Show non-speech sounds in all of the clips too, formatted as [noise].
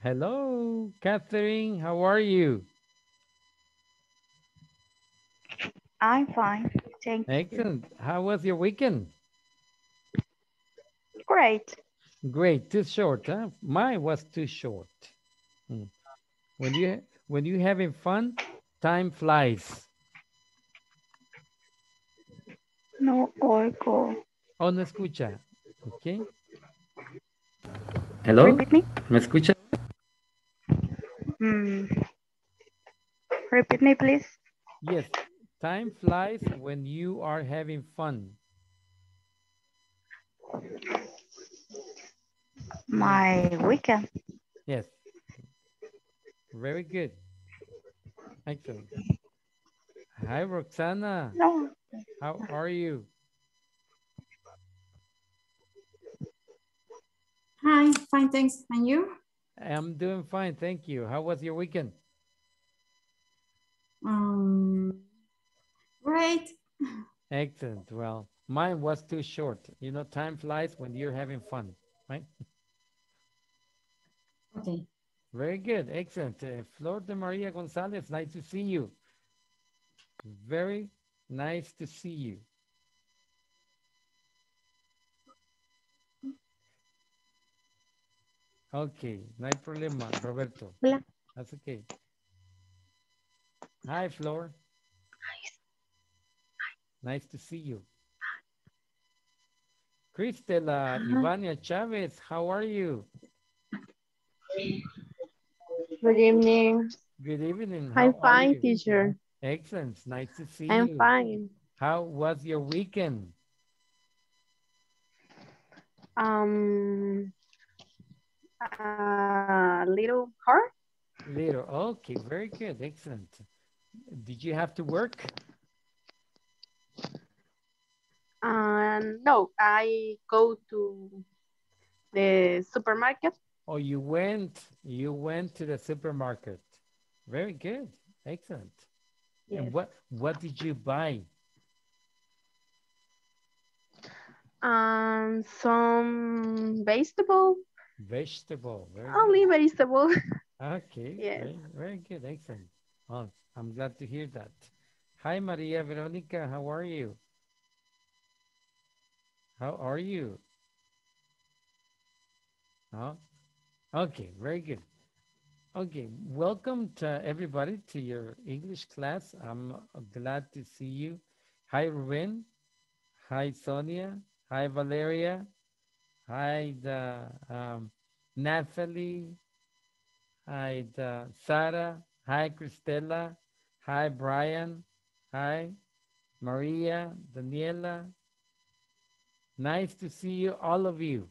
Hello, Catherine. How are you? I'm fine. Thank Excellent. How was your weekend? Great. Great. Too short, huh? Mine was too short. Hmm. When you when you having fun, time flies. No oigo. Oh, no escucha. Okay. Hello. Repeat me. ¿Me escucha? Mm. Repeat me, please. Yes. Time flies when you are having fun. My weekend. Yes. Very good. Excellent. Hi, Roxana. No. How are you? Hi, fine, thanks. And you? I'm doing fine, thank you. How was your weekend? Um, great. Excellent. Well, mine was too short. You know, time flies when you're having fun, right? Okay. Very good. Excellent. Uh, Flor de Maria Gonzalez, nice to see you. Very nice to see you. Okay, no hay problema, Roberto. Hola. That's okay. Hi, Flor. Nice to see you. Cristela Ivania Chavez, how are you? Good evening. Good evening. I'm fine, teacher. Excellent. Nice to see you. I'm fine. How was your weekend? Um, a little hard. Little. Okay, very good. Excellent. Did you have to work? Um, no, I go to the supermarket. Oh, you went, you went to the supermarket. Very good. Excellent. Yes. And what, what did you buy? Um, some vegetable, Vegetable. Very only good. vegetable. [laughs] Okay. Yes. Very, very good. Excellent. Oh, I'm glad to hear that. Hi, Maria Veronica. How are you? How are you? Huh? okay. Very good. Okay. Welcome to everybody to your English class. I'm glad to see you. Hi, Ruben. Hi, Sonia. Hi, Valeria. Hi, the, um, Nathalie. Hi, the, Sarah. Hi, Cristela. Hi, Brian. Hi, Maria, Daniela. Nice to see you, all of you.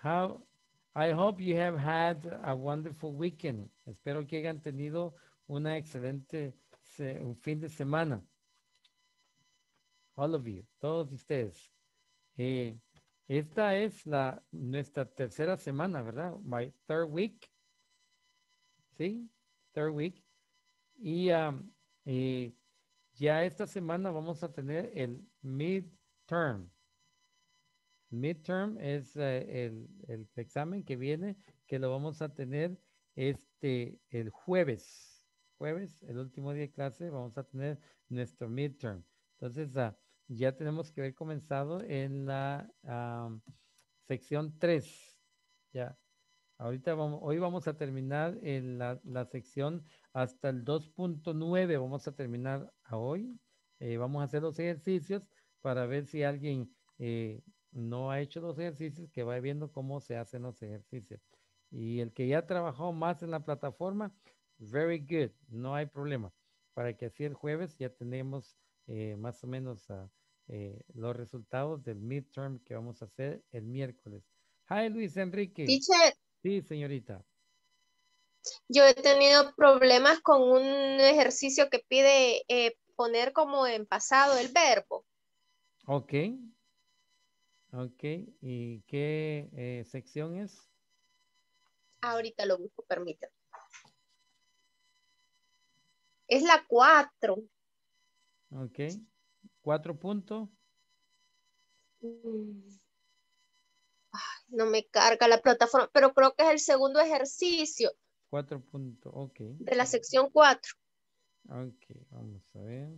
How, I hope you have had a wonderful weekend. Espero que hayan tenido una excelente un fin de semana. All of you, todos ustedes. Eh, esta es la, nuestra tercera semana, ¿verdad? My third week. ¿Sí? Third week. Y am, eh, ya esta semana vamos a tener el midterm. Midterm es eh, el, el examen que viene, que lo vamos a tener este, el jueves. Jueves, el último día de clase, vamos a tener nuestro midterm. Entonces, ah, ya tenemos que haber comenzado en la sección 3. Ya. Ahorita vamos, hoy vamos a terminar en la, sección hasta el 2.9. Vamos a terminar hoy. Eh, vamos a hacer los ejercicios para ver si alguien eh, no ha hecho los ejercicios, que va viendo cómo se hacen los ejercicios. Y el que ya trabajó más en la plataforma, very good, no hay problema. Para que así el jueves ya tenemos eh, más o menos eh, los resultados del midterm que vamos a hacer el miércoles. Hi, Luis Enrique. Teacher, Sí, señorita. yo he tenido problemas con un ejercicio que pide eh, poner como en pasado el verbo. Ok. Ok. ¿Y qué eh, sección es? Ahorita lo busco, permítame. Es la 4. Ok. Cuatro puntos. No me carga la plataforma, pero creo que es el segundo ejercicio 4 punto, ok. de la sección 4. Ok, vamos a ver.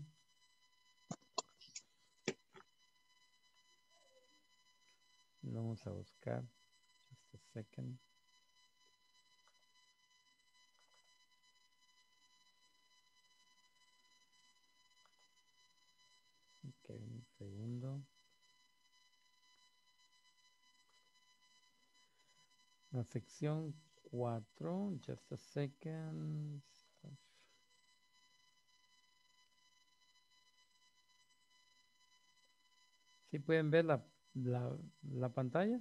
Lo Vamos a buscar. Just a second. Ok, un segundo. La sección 4, just a second. ¿Sí pueden ver la, la, la pantalla?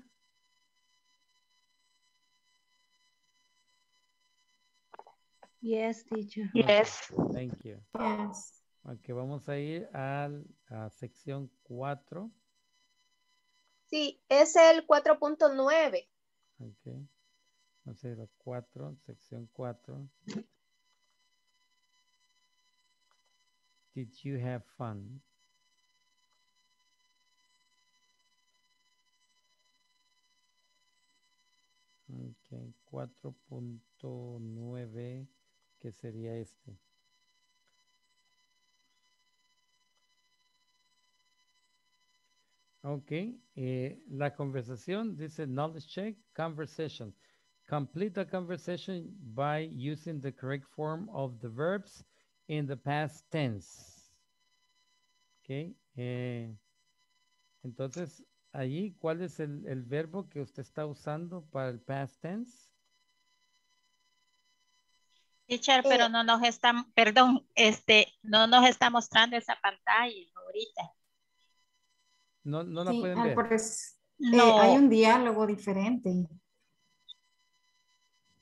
Yes, teacher. Yes. Thank you. Yes. Ok, vamos a ir al, a sección 4. Sí, es el 4.9. Ok. Entonces, la 4, sección 4. Did you have fun? Ok, 4.9, que sería este. Ok, eh, la conversación dice knowledge check, conversation. Complete the conversation by using the correct form of the verbs in the past tense. Ok, eh, entonces allí, ¿cuál es el, el verbo que usted está usando para el past tense? Teacher, pero Eh, no nos está, perdón, este, no nos está mostrando esa pantalla ahorita. No, no la Sí, pueden ver. eh, No, hay un diálogo diferente.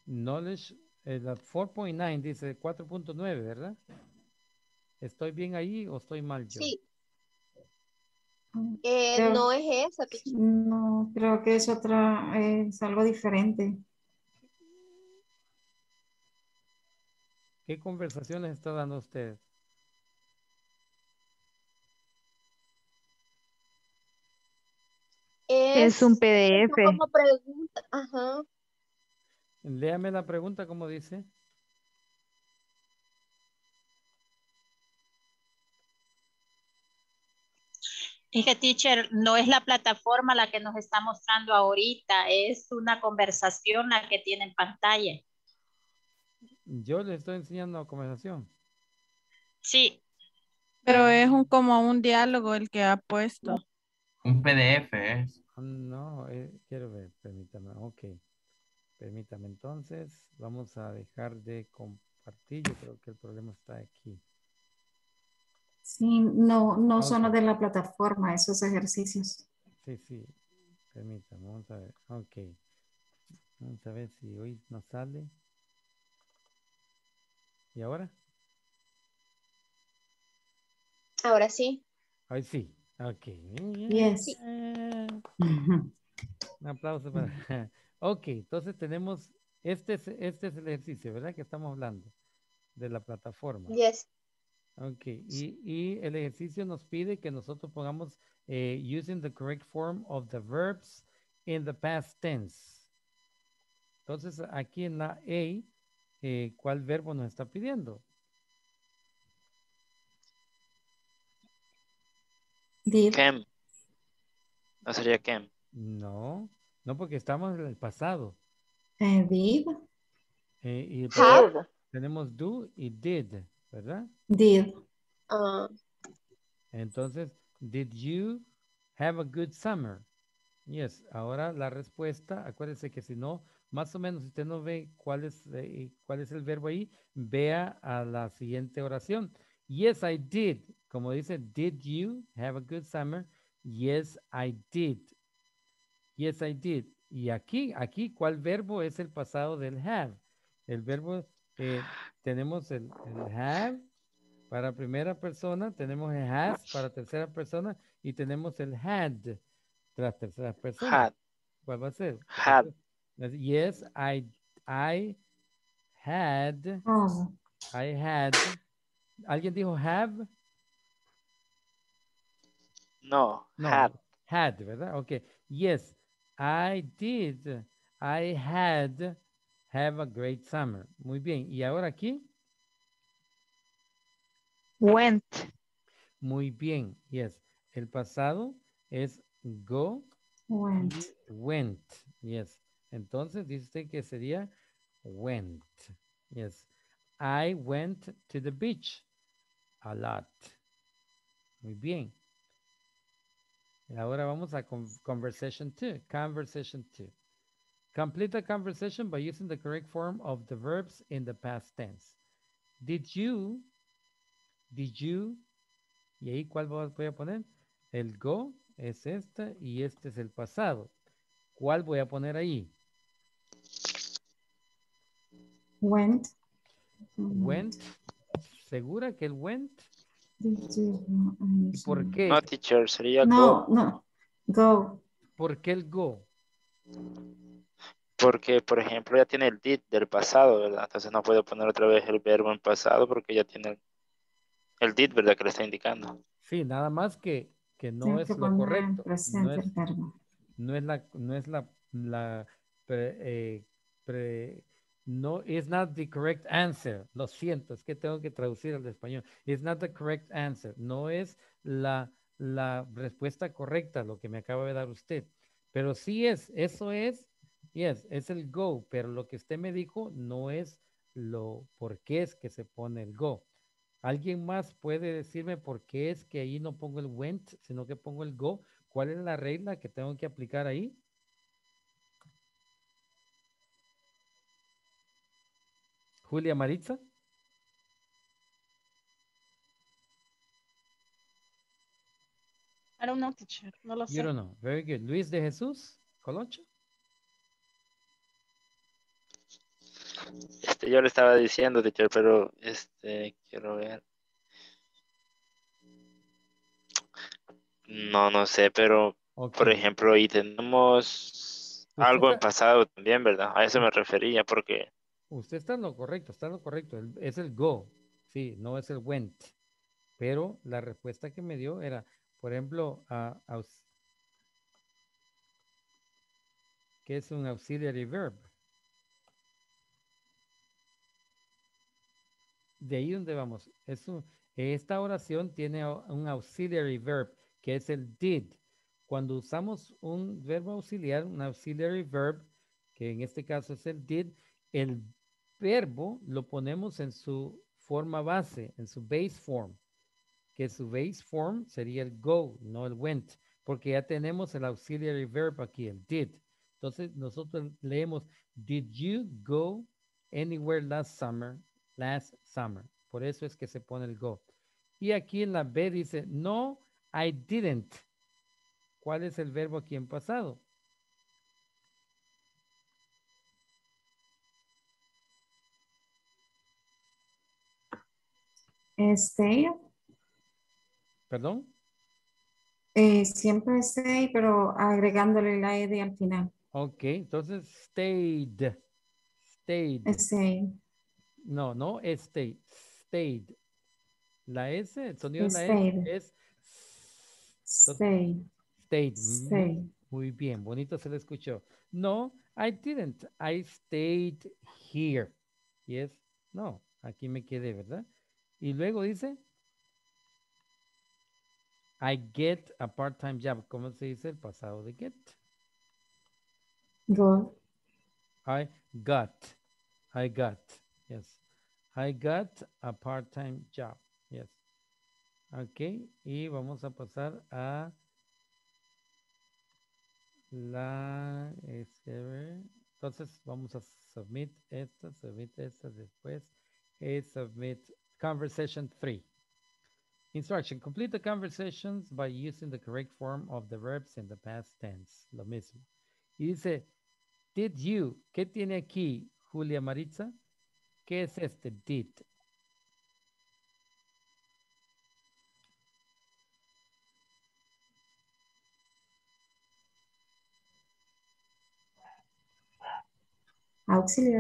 Knowledge, eh, la 4.9 dice 4.9, ¿verdad? ¿Estoy bien ahí o estoy mal yo? Sí, eh, Creo- no es esa. No, creo que es otra, es algo diferente. ¿Qué conversaciones está dando usted? Es un PDF. como pregunta. Ajá. Léame la pregunta, como dice. es que teacher, no es la plataforma la que nos está mostrando ahorita, es una conversación la que tiene en pantalla. Yo le estoy enseñando la conversación. Sí, Pero es un, como un diálogo el que ha puesto. Un PDF es. Ah, No, eh, quiero ver, permítame. Ok. Permítame entonces. Vamos a dejar de compartir. Yo creo que el problema está aquí. Sí, no, no son los de la plataforma, esos ejercicios. Sí, sí. Permítame, vamos a ver. Ok. Vamos a ver si hoy nos sale. ¿Y ahora? Ahora sí. Hoy sí. Ok. Yes. [laughs] Un aplauso para. [laughs] Ok, entonces tenemos. Este es, este es el ejercicio, ¿verdad? Que estamos hablando. De la plataforma. Yes. Ok, y, y el ejercicio nos pide que nosotros pongamos eh, using the correct form of the verbs in the past tense. Entonces, aquí en la A, eh, ¿cuál verbo nos está pidiendo? Did, Kem. No sería Kem. No, no porque estamos en el pasado. eh, did, Eh, y Have. tenemos do y did, ¿verdad? did. Ah, Entonces, did you have a good summer? Yes, ahora la respuesta, acuérdese que si no, más o menos, si usted no ve cuál es, eh, cuál es el verbo ahí, vea a la siguiente oración. Yes, I did. Como dice, did you have a good summer? Yes, I did. Yes, I did. Y aquí, aquí, ¿cuál verbo es el pasado del have? El verbo, eh, tenemos el, el have para primera persona, tenemos el has para tercera persona y tenemos el had para tercera persona. Had. ¿Cuál va a ser? Had. Yes, I, I had, Oh, I had. ¿Alguien dijo have? No. No. Had. Had, ¿verdad? Ok. Yes, I did. I had have a great summer. Muy bien. ¿Y ahora aquí? Went. Muy bien. Yes. El pasado es go Went. went. Yes. Entonces dice usted que sería went. Yes. I went to the beach a lot. Muy bien. Y ahora vamos a con- conversation two. Conversation two. Complete a conversation by using the correct form of the verbs in the past tense. Did you, did you, y ahí cuál voy voy a poner? El go es este y este es el pasado. ¿Cuál voy a poner ahí? Went. Went. ¿Segura que el went? ¿Y por qué? No, teacher, sería No, go. no. Go. ¿Por qué el go? Porque, por ejemplo, ya tiene el did del pasado, ¿verdad? Entonces no puedo poner otra vez el verbo en pasado porque ya tiene el, el did, ¿verdad? Que le está indicando. Sí, nada más que, que no Tengo es que lo correcto. presente No es, el verbo. no es la, no es la, la pre- eh, pre- no, it's not the correct answer. Lo siento, es que tengo que traducir al español. It's not the correct answer. No es la, la respuesta correcta lo que me acaba de dar usted. Pero sí es, eso es, yes, es el go, pero lo que usted me dijo no es lo, por qué es que se pone el go. ¿Alguien más puede decirme por qué es que ahí no pongo el went, sino que pongo el go? ¿Cuál es la regla que tengo que aplicar ahí? Julia Maritza. I don't know, teacher. No lo You sé. don't know. Very good. Luis de Jesús, Coloncho. Este, yo le estaba diciendo, teacher, pero este, quiero ver. No, no sé, pero por ejemplo, ahí tenemos algo en pasado también, ¿verdad? A eso me refería, porque Usted está en lo correcto, está en lo correcto. Es el go. Sí, no es el went. Pero la respuesta que me dio era, por ejemplo, a, ¿qué es un auxiliary verb? De ahí donde vamos. Es esta oración tiene un auxiliary verb, que es el did. Cuando usamos un verbo auxiliar, un auxiliary verb, que en este caso es el did, el verbo lo ponemos en su forma base, en su base form, que su base form sería el go, no el went, porque ya tenemos el auxiliary verb aquí, el did. Entonces nosotros leemos, did you go anywhere last summer? Last summer. Por eso es que se pone el go. Y aquí en la B dice, no, I didn't. ¿Cuál es el verbo aquí en pasado? Stay. ¿Perdón? Eh, siempre stay, pero agregándole la ed al final. Ok, entonces stayed. Stayed. Stay. No, no stayed. Stayed. La S, el sonido de la Stayed. S es Stay. stayed. Stay. Muy bien, bonito se le escuchó. No, I didn't. I stayed here. Yes, no, aquí me quedé, ¿verdad? Y luego dice, I get a part-time job. ¿Cómo se dice el pasado de get? Go. I got. I got. Yes. I got a part-time job. Yes. Ok. Y vamos a pasar a la... Entonces vamos a submit esta, submit esta después. Submit conversation 3. Instruction. Complete the conversations by using the correct form of the verbs in the past tense. Lo mismo. Y dice, Did you? ¿Qué tiene aquí Julia Maritza? ¿Qué es este did?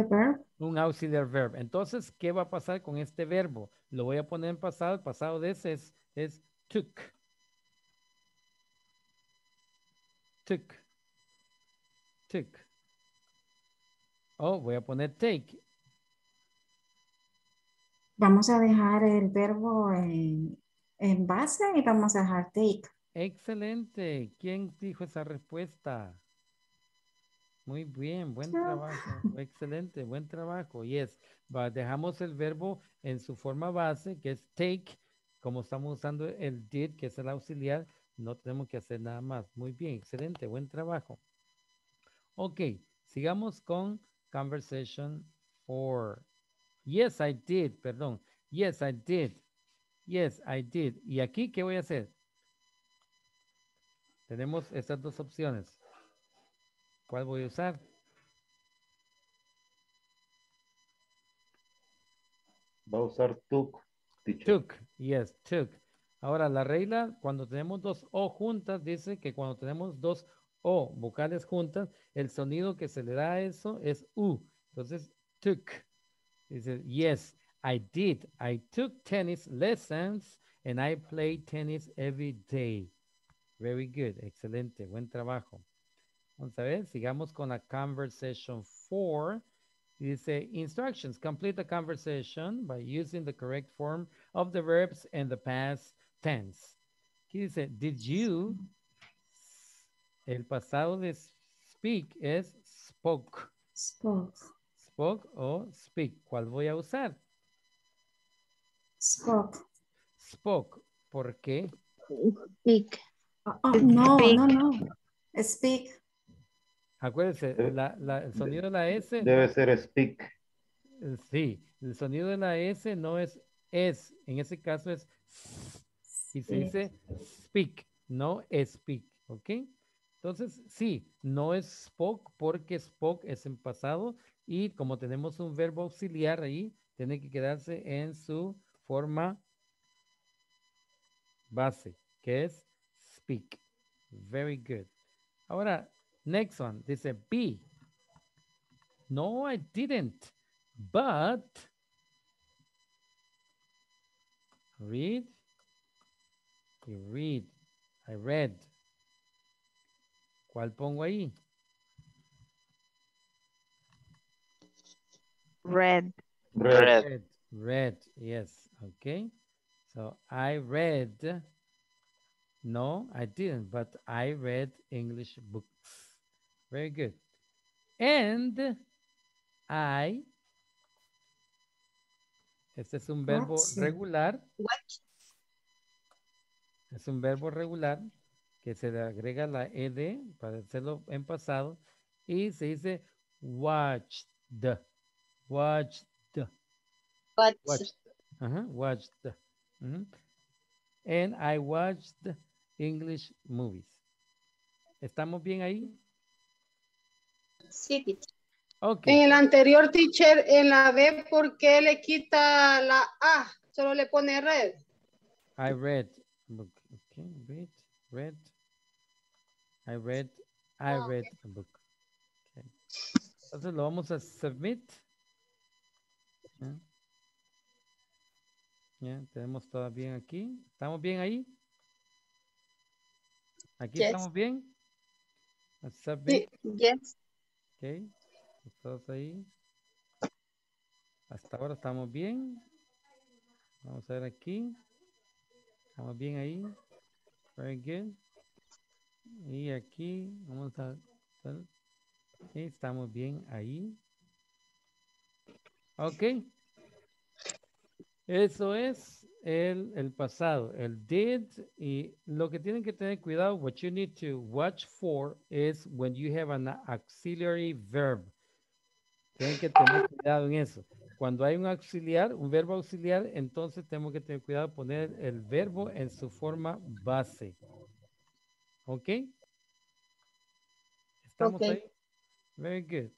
Verb. Un auxiliary verb. Entonces, ¿qué va a pasar con este verbo? Lo voy a poner en pasado. El pasado de ese es, es took. Took. Took. Oh, voy a poner take. Vamos a dejar el verbo en, en base y vamos a dejar take. Excelente. ¿Quién dijo esa respuesta? Muy bien, buen trabajo. [laughs] Excelente, buen trabajo. Yes. Dejamos el verbo en su forma base, que es take. Como estamos usando el did, que es el auxiliar, no tenemos que hacer nada más. Muy bien, excelente, buen trabajo. Ok, sigamos con conversation for. Yes, I did, perdón. Yes, I did. Yes, I did. ¿Y aquí qué voy a hacer? Tenemos estas dos opciones. ¿Cuál voy a usar? Va a usar took, teacher. Took, yes, took. Ahora, la regla, cuando tenemos dos O juntas, dice que cuando tenemos dos O vocales juntas, el sonido que se le da a eso es U. Entonces, took. Dice, yes, I did. I took tennis lessons and I play tennis every day. Very good, excelente, buen trabajo. Vamos a ver, sigamos con la conversation four. Dice, instructions, complete the conversation by using the correct form of the verbs and the past tense. Aquí dice, did you, el pasado de speak es spoke. Spoke. Spoke o speak. ¿Cuál voy a usar? Spoke. Spoke. ¿Por qué? Speak. Oh, oh, no, Speak. no, no. Speak. Acuérdense, Eh, la- la- el sonido de la S. Debe ser speak. eh, Sí, el sonido de la S no es es. En ese caso es s, y se dice speak, no speak, ¿ok? Entonces, sí, no es spoke porque spoke es en pasado y como tenemos un verbo auxiliar ahí, tiene que quedarse en su forma base, que es speak. Very good. Ahora, next one, dice B. No, I didn't, but read You read. I read. ¿Cuál pongo ahí? Red. Red. Red. Read, read, yes, okay. So I read, no, I didn't, but I read English books. Very good. And I, este es un verbo Watch. regular, Watch. es un verbo regular que se le agrega la ed para hacerlo en pasado y se dice watched, watched. Watch. Watched. Ajá, watched. Ujú. And I watched English movies. ¿Estamos bien ahí? Sí, teacher. Ok. En el anterior teacher, en la B, ¿por qué le quita la A? Solo le pone red. I read. Book. Okay, read, read. I read, I Ah, read a book. Okay. Entonces lo vamos a submit. ¿Ya? Ya, tenemos todo bien aquí. ¿Estamos bien ahí? ¿Aquí Yes. estamos bien? A Submit. Yes. Ok, todos ahí. Hasta ahora estamos bien. Vamos a ver aquí. Estamos bien ahí. Very good. Y aquí vamos a ver. Ok, estamos bien ahí. Ok. Eso es el, el pasado, el did. Y lo que tienen que tener cuidado, what you need to watch for is when you have an auxiliary verb. Tienen que tener cuidado en eso. Cuando hay un auxiliar, un verbo auxiliar, entonces tenemos que tener cuidado de poner el verbo en su forma base. ¿Ok? ¿Estamos ahí? Very good.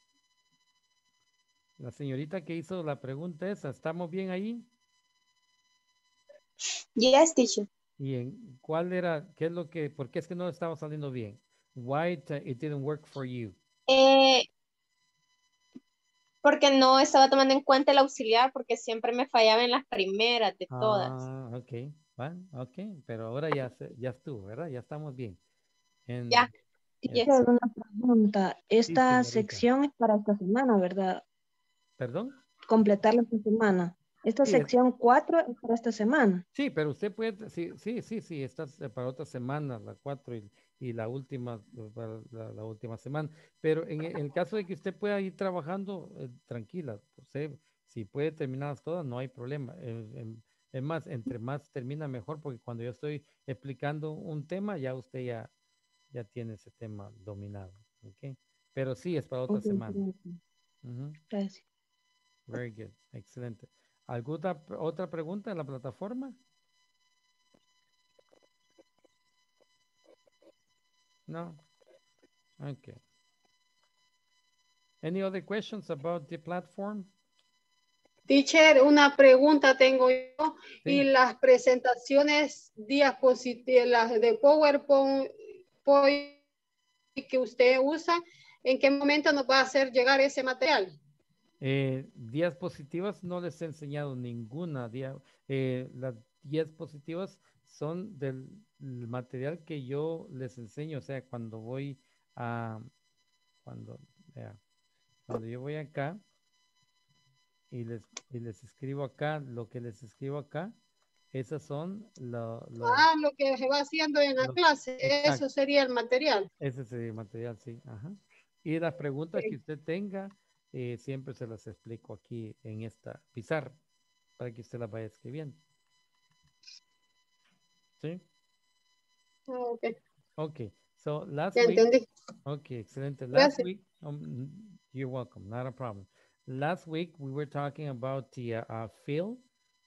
La señorita que hizo la pregunta esa, ¿estamos bien ahí? Yes, teacher. ¿Y en cuál era, qué es lo que, por qué es que no estaba saliendo bien? Why it, it didn't work for you? Eh, porque no estaba tomando en cuenta el auxiliar porque siempre me fallaba en las primeras de todas. Ah, ok, bueno, ok, pero ahora ya, ya estuvo, ¿verdad? Ya estamos bien. En- Ya. Yes. Yes. Alguna pregunta. pregunta. Esta sección es para esta semana, ¿verdad? ¿Perdón? Completarla esta semana. Esta Sí, sección 4 es para esta semana. Sí, pero usted puede, sí, sí, sí, sí, esta es eh, para otra semana, la cuatro y, y la última, la, la última semana. Pero en e- el caso de que usted pueda ir trabajando, eh, tranquila, usted, si puede terminarlas todas, no hay problema. Eh, em- es más, entre más termina mejor, porque cuando yo estoy explicando un tema, ya usted ya, ya tiene ese tema dominado, ¿ok? Pero sí, es para otra semana. Gracias. Very good, excelente. ¿Alguna otra pregunta en la plataforma? No. Okay. Any other questions about the platform? Teacher, una pregunta tengo yo. Sí. Y las presentaciones diapositivas, las de PowerPoint point que usted usa, ¿en qué momento nos va a hacer llegar ese material? Eh, diapositivas no les he enseñado ninguna. dia- eh, las diapositivas son del el material que yo les enseño. O sea, cuando voy a, cuando, vea, cuando yo voy acá y les, y les escribo acá, lo que les escribo acá, esas son lo, lo- Ah, lo que se va haciendo en la Lo- clase, exacto. eso sería el material. ese sería el material, sí. Ajá. Y las preguntas Ok. que usted tenga, eh, siempre se las explico aquí en esta pizarra para que usted las vaya escribiendo. ¿Sí? Ok, Okay. So last ya week, entendí. okay, excelente. Last Gracias. week, um, you're welcome, not a problem. Last week we were talking about the uh, uh, feel,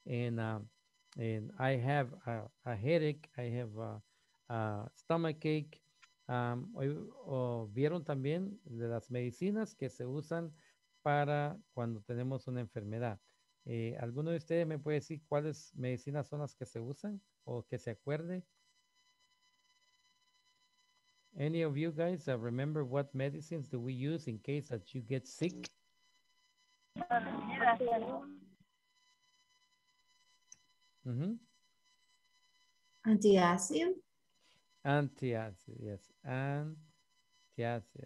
and um, and I have a, a headache, I have a, a stomach ache. Um, hoy, oh, vieron también de las medicinas que se usan para cuando tenemos una enfermedad. Eh, ¿Alguno de ustedes me puede decir cuáles medicinas son las que se usan o que se acuerde? Any of you guys uh, remember what medicines do we use in case that you get sick? Mhm. Antiácido. Antiacid, yes. Antiacid,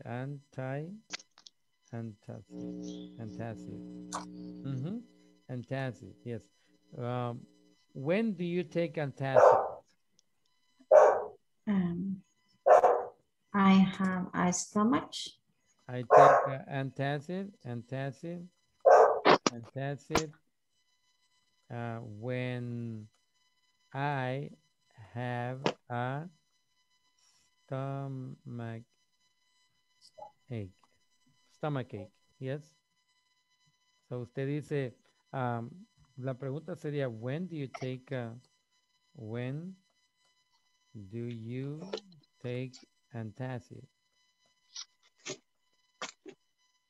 anti, antacid, antacid. Mhm. Antacid, yes. Um, when do you take antacid? Um, I have a stomach. I take uh, antacid, antacid, antacid uh, when I have a stomach ache. Stomach ache, yes. So usted dice, um, la pregunta sería, when do you take, uh, when do you take antacid?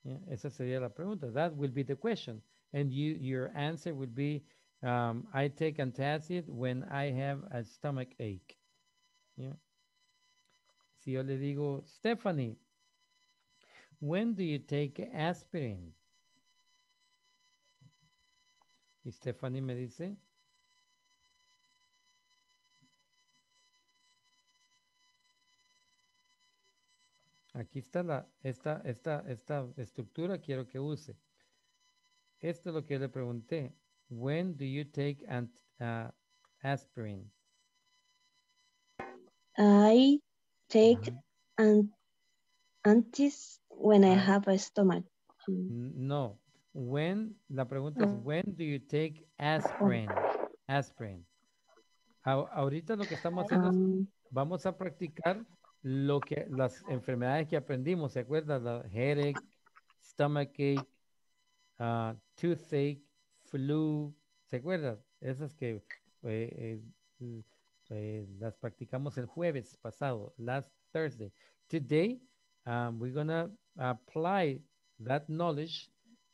Yeah, esa sería la pregunta. That will be the question. And you, your answer would be, um, I take antacid when I have a stomach ache. Yeah. Si yo le digo, Stephanie, when do you take aspirin? Y Stephanie me dice, Aquí está la, esta, esta, esta estructura quiero que use. Esto es lo que le pregunté. When do you take ant, uh, aspirin? I take Ajá. an antis when I Ah. have a stomach. N- No. When, la pregunta es, when do you take aspirin? Aspirin. Au- ahorita lo que estamos haciendo es, Um, vamos a practicar lo que, las enfermedades que aprendimos, ¿se acuerdan? La headache, stomach ache, ah, toothache, flu, ¿se acuerdan? Esas que eh, eh, eh, las practicamos el jueves pasado, last Thursday. Today, um, we're gonna apply that knowledge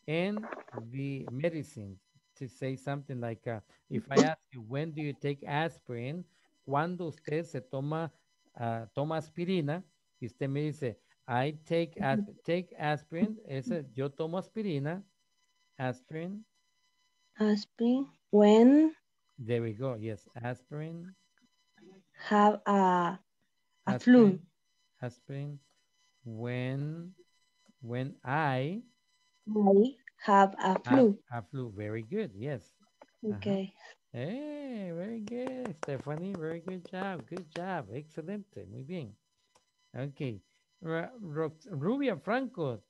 and the medicine to say something like, uh, if I ask you, when do you take aspirin? Cuando usted se toma, ah, toma aspirina, y usted me dice, I take, as- take aspirin, ese, yo tomo aspirina, aspirin, aspirin when there we go, yes, aspirin, have a a flu. aspirin, aspirin, When, when I I have a flu. a flu. Very good. Yes. Uh-huh. Okay. Hey, very good, Stephanie. Very good job. Good job. Excelente. Muy bien. Okay. Ra- Rox- Rubia Franco.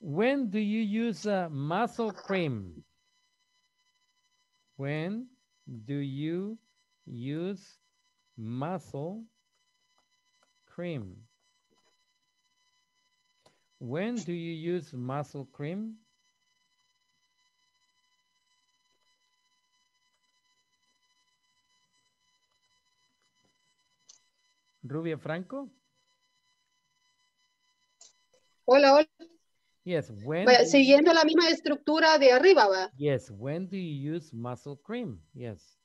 When do you use uh, muscle cream? When do you use muscle cream? When do you use muscle cream? Rubia Franco? Hola, hola. Yes, when Vaya, siguiendo la misma estructura de arriba, va. yes, when do you use muscle cream? Yes.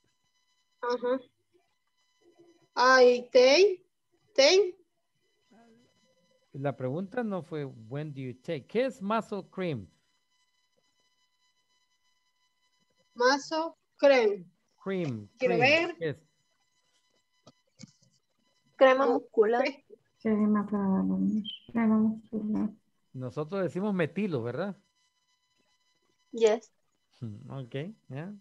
Ajá. I take, take, La pregunta no fue when do you take. ¿Qué es muscle cream? muscle cream. Cream. Quiero cream. ver. ¿Qué es? Crema muscular. Crema para. Crema muscular. Nosotros decimos metilo, ¿verdad? Yes. Hmm, Ok, yeah.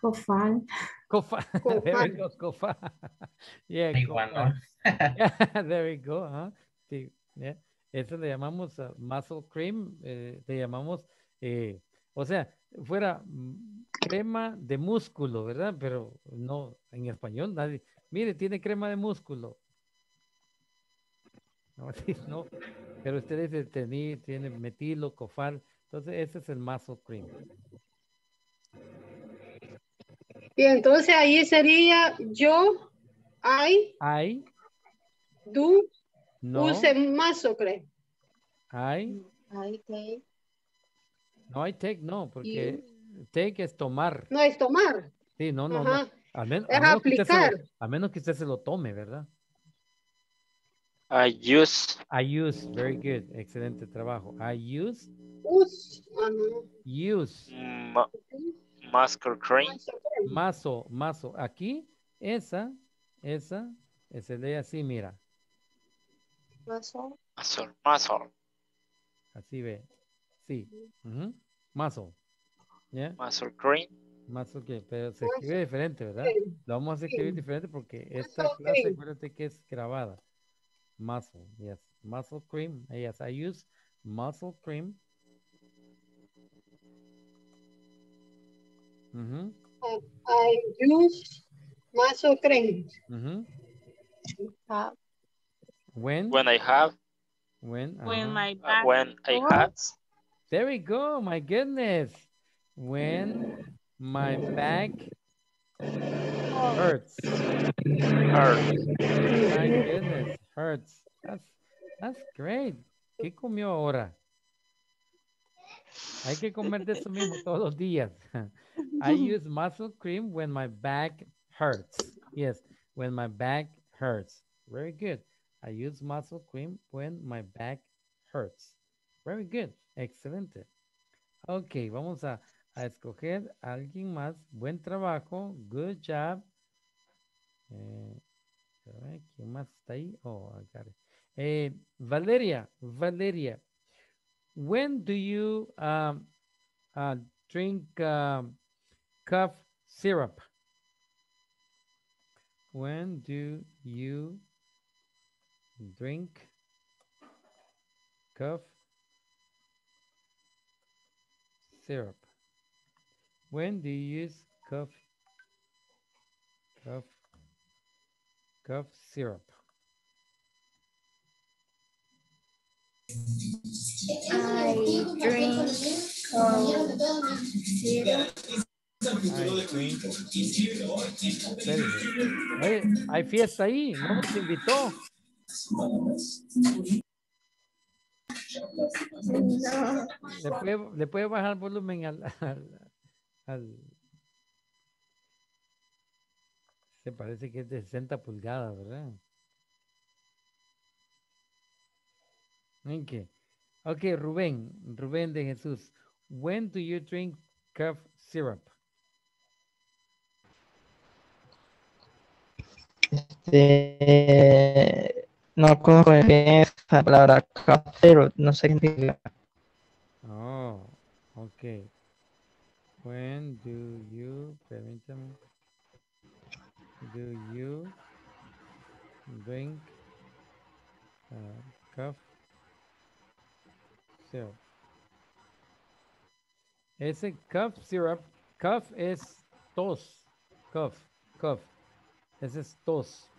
Cofal. Cofa. [laughs] There we Cofal. go, cofa. [laughs] yeah, Igual, cofa. ¿no? [laughs] Yeah, there we go. Sí, yeah. Eso le llamamos uh, muscle cream, eh, le llamamos, eh, o sea, fuera mm, crema de músculo, ¿verdad? Pero no, en español nadie, mire, tiene crema de músculo. [laughs] No, sí, no, pero usted dice, tení- tiene metilo, cofal, entonces ese es el muscle cream. Y entonces ahí sería yo, I, I, do, no, use cream. I, I take. no, I take, no, porque take es tomar. No es tomar. Sí, no, no, no. A, men- a Es menos que usted se lo- aplicar. a menos que usted se lo tome, ¿verdad? I use, I use, very good, excelente trabajo. I use, use, muscle cream. Muscle cream. mazo, mazo. Aquí, esa, esa, se lee así, mira, Muscle. Muscle, muscle, así ve. Sí, ujú, mazo. ¿Ya? muscle cream. Mazo que, pero se escribe diferente, ¿verdad? cream. Lo vamos a escribir Sí. diferente porque esta Muscle clase, cream. acuérdate que es grabada. Muscle, yes. Muscle cream. Yes, I use muscle cream. Ujú, I use muscle cream. ujú. Have. When, When I have, when, When ajá. my uh, back when I What? had, There we go, my goodness. When my back hurts. Hurts. My goodness, hurts. That's, that's great. ¿Qué comió ahora? Hay que comer de eso mismo todos los días. [laughs] I [laughs] use muscle cream when my back hurts. Yes, when my back hurts. Very good. I use muscle cream when my back hurts. Very good. Excelente. Ok, vamos a, a escoger a alguien más. Buen trabajo. Good job. Eh, ¿Quién más está ahí? Oh, I got it. Eh, Valeria, Valeria, when do you um, uh, drink um, cough syrup? When do you drink cough syrup? When do you use cough cough cough syrup? I drink cold syrup. I drink- Espérese. Oye, hay fiesta ahí, no nos invitó. Le puede, le puede bajar volumen al, Se parece que es de 60 pulgadas, ¿verdad? Ok. Ok, Rubén, Rubén de Jesús. When do you drink cough syrup? Este, No conozco bien esa palabra cafero, no sé qué significa. Oh, ok. When do you, permítame, do you drink uh, cough syrup? Ese cough syrup, cough es tos, cough, cough, ese es tos.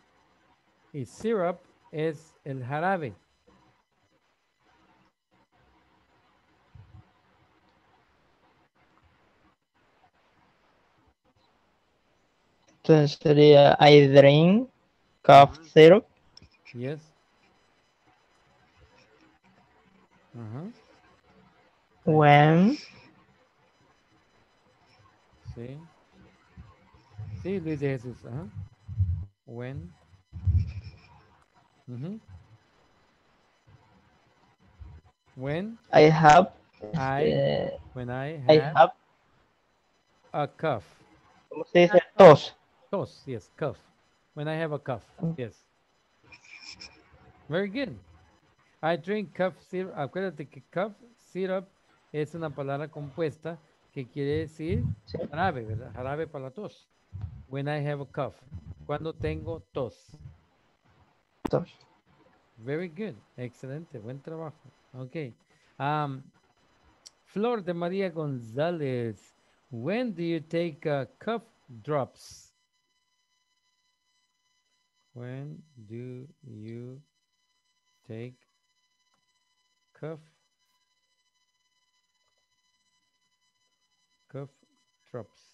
Y syrup es el jarabe. Entonces sería I drink cough syrup Yes. Ajá, when sí. Sí, Luis de Jesús. Ajá. When. When I have I, eh, when I I have have a cough. ¿cómo se dice? tos. Tos, yes, cough. When I have a cough, yes. Very good. I drink cough syrup. Acuérdate que cough syrup es una palabra compuesta que quiere decir jarabe, ¿verdad? Jarabe para la tos. When I have a cough. Cuando tengo tos. Very good. Excelente. Buen trabajo. Ok. Um, Flor de María González. When do you take uh, cough drops? When do you take cough cough drops?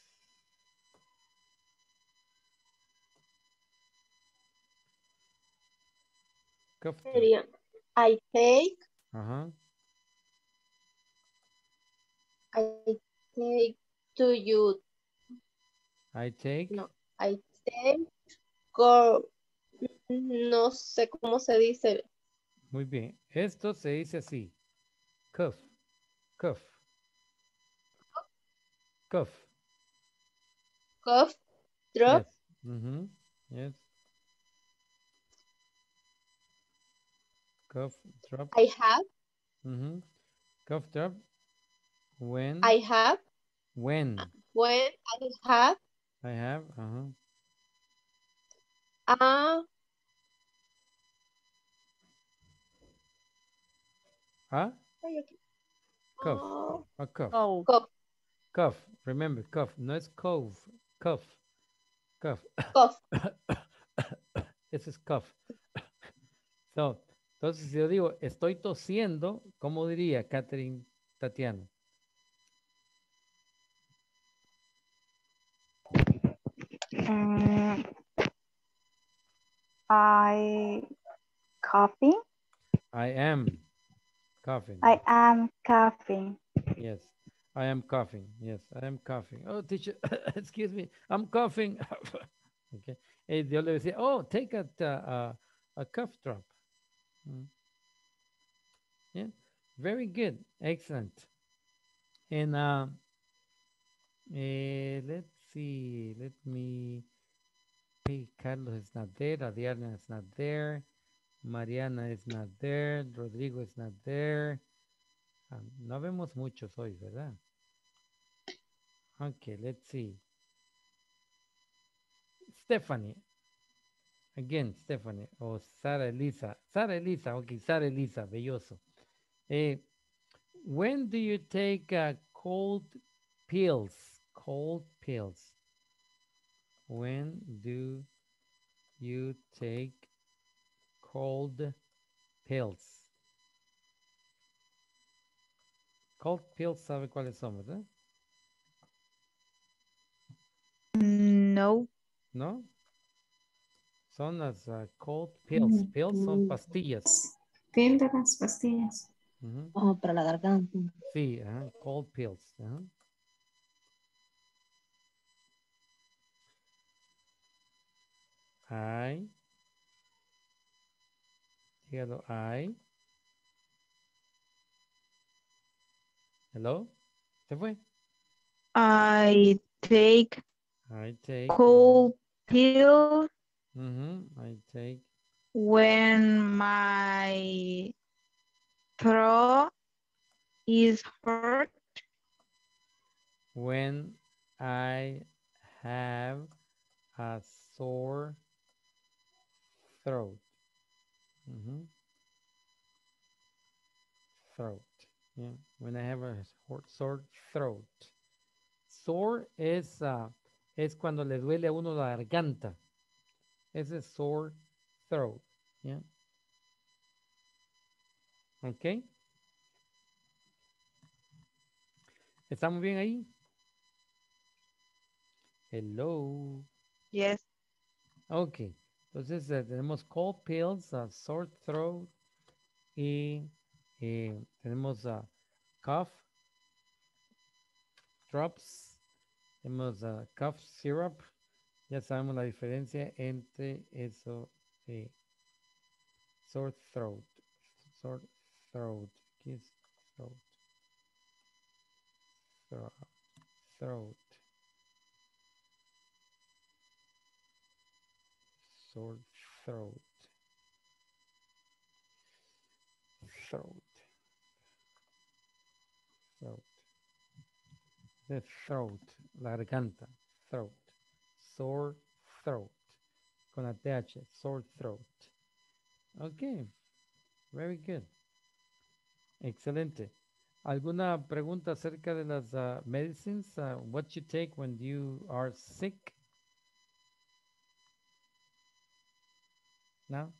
Sería, I take, Ajá. I take to you, I take. no, I take, go, no sé cómo se dice, Muy bien. Esto se dice así. Cough. Cough. Cough. cough, drop, Yes. Mhm. Yes. Cough drop. I have, Mhm. Cough drop. When. I have, When. when I have, I have. Uh-huh. a, Ah. ay, aquí. Cough. Oh, A cough. Oh, cough, Cough. Remember, cough. No es cove. Cough. Cough. cough, Ese es cough. So, entonces, si yo digo, estoy tosiendo, ¿cómo diría Catherine Tatiana? Mm, I coughing. I am coughing. I am coughing. Yes, I am coughing. Yes, I am coughing. Oh, teacher, [laughs] excuse me, I'm coughing. [laughs] okay. Dios le decía, oh, take a, a, a cough drop. Mm. Yeah, very good. Excellent. And uh, eh, let's see, let me, hey, Carlos is not there, Adriana is not there, Mariana is not there, Rodrigo is not there. Ah, No vemos muchos hoy, ¿verdad? Okay, let's see. Stephanie. Again, Stephanie. O Sara Elisa. Sara Elisa. Okay, Sara Elisa. Belloso. Eh, when do you take uh, cold pills? Cold pills. When do you take cold pills? Cold pills, ¿sabe cuáles son, verdad? No. ¿No? Son las uh, cold pills. Mm, Pills son mm. pastillas. Píldoras, pastillas. Ujú. Oh, para la garganta. Sí, ajá, cold pills. ajá. I. Dígalo, I. Hello? ¿Se fue? I take I take. cold pills Mhm, I take when my throat is hurt. When I have a sore throat. Mhm. Throat. Yeah. When I have a sore- throat. Sore es, ah, es cuando le duele a uno la garganta. Ese a sore throat. Yeah. Ok. ¿Estamos bien ahí? Hello. Yes. Ok. Entonces eh, tenemos cold pills, uh, sore throat y eh, tenemos uh, cough drops, tenemos uh, cough syrup. Ya sabemos la diferencia entre eso y sore throat. Sore throat. Aquí es throat. Throat. Throat. Sore throat. Throat. Throat. The throat. La garganta. Throat. Sore throat. Con la TH. Sore throat. Ok. Very good. Excelente. ¿Alguna pregunta acerca de las uh, medicines? Uh, what you take when you are sick? No?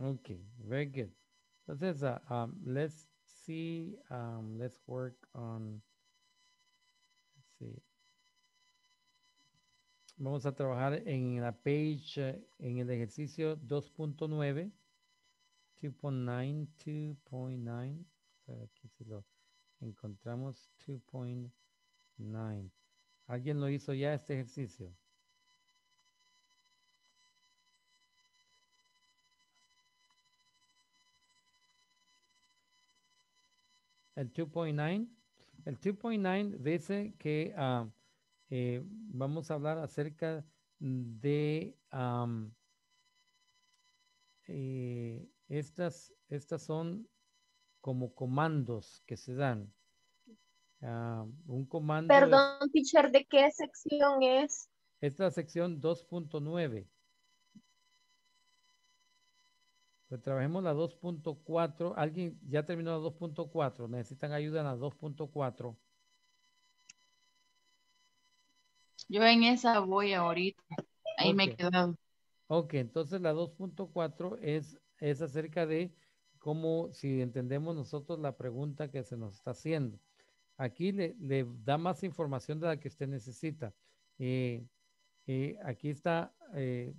Okay, very good. Entonces, uh, um, let's see, um, let's work on, let's see. Vamos a trabajar en la page, eh, en el ejercicio 2.9, 2.9, 2.9. Aquí si lo encontramos, 2.9. ¿Alguien lo hizo ya este ejercicio? El 2.9. El 2.9 dice que ah, eh, vamos a hablar acerca de eh, estas, estas son como comandos que se dan. Ah, un comando. es- Perdón, teacher, ¿de qué sección es? Esta sección 2.9. Pues trabajemos la 2.4. ¿Alguien ya terminó la 2.4? ¿Necesitan ayuda en la 2.4? Yo en esa voy ahorita. Ahí me he quedado. Ok, entonces la 2.4 es, es acerca de cómo, si entendemos nosotros la pregunta que se nos está haciendo. Aquí le, le da más información de la que usted necesita. Eh, eh, aquí está, eh,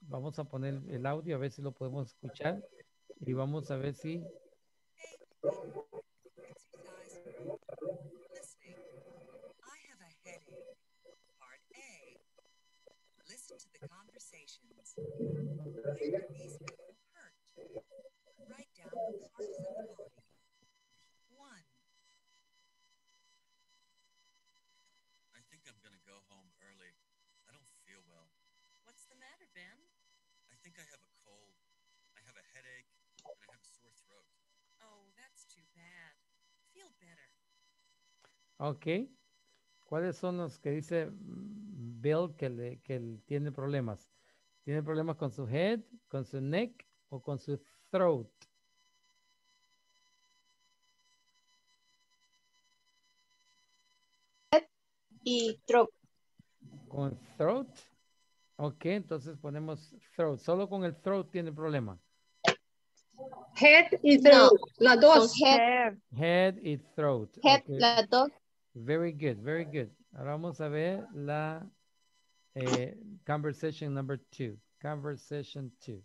vamos a poner el audio a ver si lo podemos escuchar y vamos a ver si... Listen to the conversations. Where these people hurt. Write down the parts of the body. One. I think I'm gonna go home early. I don't feel well. What's the matter, Ben? I think I have a cold. I have a headache and I have a sore throat. Oh, that's too bad. Feel better. Ok. ¿Cuáles son los que dice Bill que, le, que tiene problemas? ¿Tiene problemas con su head, con su neck o con su throat? Y throat. ¿Con throat? Ok, entonces ponemos throat. Solo con el throat tiene problema. Head y throat, las dos. head. Head y throat. Head, ok. las dos. Very good, very good. Ahora vamos a ver la eh, conversation number two. Conversation two.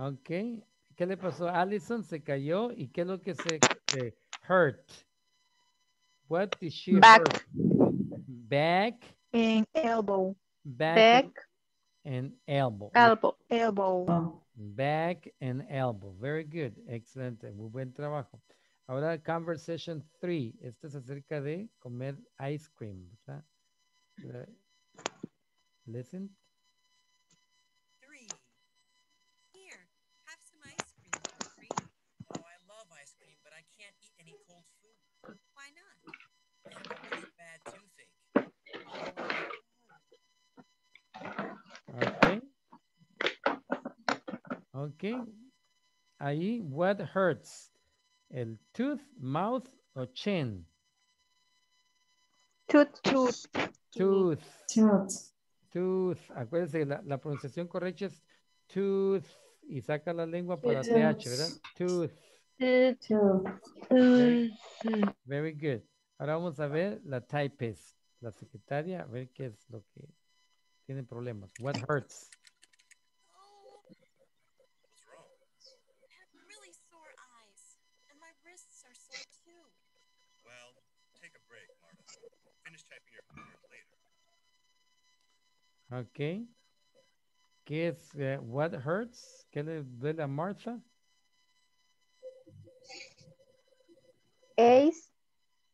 Ok. ¿Qué le pasó Allison? Se cayó. ¿Y qué es lo que se, se hurt? What did she Back. hurt? Back. En elbow. Back. Back. And elbow. Elbow. Elbow. Back and elbow. Very good. Excelente. Muy buen trabajo. Ahora, conversation 3. Este es acerca de comer ice cream. ¿verdad? Listen. Okay. Ahí, what hurts? El tooth, mouth o chin? Tooth. Tooth. Tooth. Tooth. Tooth. Acuérdense, la, la pronunciación correcta es tooth. Y saca la lengua para Tooth. TH, ¿verdad? Tooth. Tooth. Very good. Ahora vamos a ver la typist, la secretaria, a ver qué es lo que tiene problemas. What hurts? Ok. ¿Qué es eh, what hurts? ¿Qué le duele a Martha? Ace.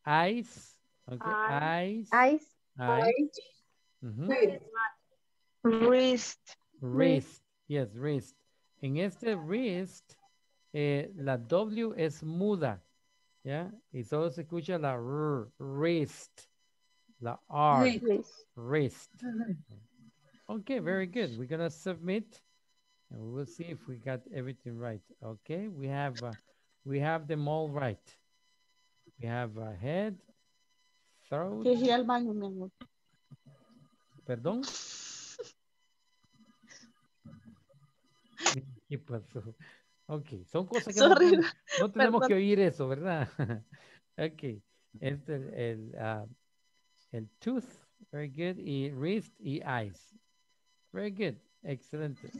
Eyes. Ok. Eyes. Eyes. Eyes. Eyes. Ujú. Wrist. Wrist. Yes, wrist. En este wrist, eh, la W es muda. ¿Ya? Y solo se escucha la R, wrist. La R. Wrist. Wrist. Okay, very good. We're gonna submit, and we will see if we got everything right. Okay, we have uh, we have them all right. We have uh, head, throat. Que al baño, mi amor. Perdón. [laughs] ¿Qué pasó? Ok, son cosas que no, Sorry, ten- no tenemos que oír eso, ¿verdad? [laughs] ok, este el, ah, el tooth, very good, y wrist y eyes. Very good, excelente.